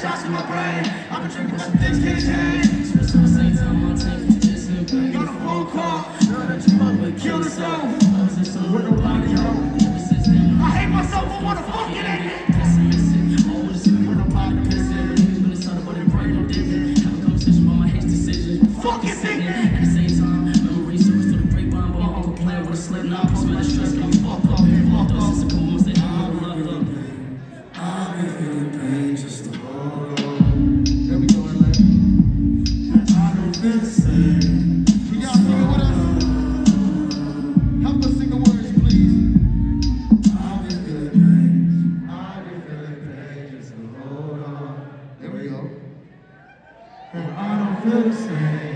shots in my brain. I've been drinking, some things can't change. Switch on the same time, my tank just pain. Got a phone call. I was in some with nobody home. Ever I hate myself for what the fuck it ain't. Pessimistic. Always sleeping with nobody pissing. Believe in the sun, but it break no digging. Have a conversation about my hate decision. Fuck it, thinking. At the same time, memories to the grapevine, but uncle playing with a slip. I'm stress, got me fucked up. Fucked up I don't feel the same.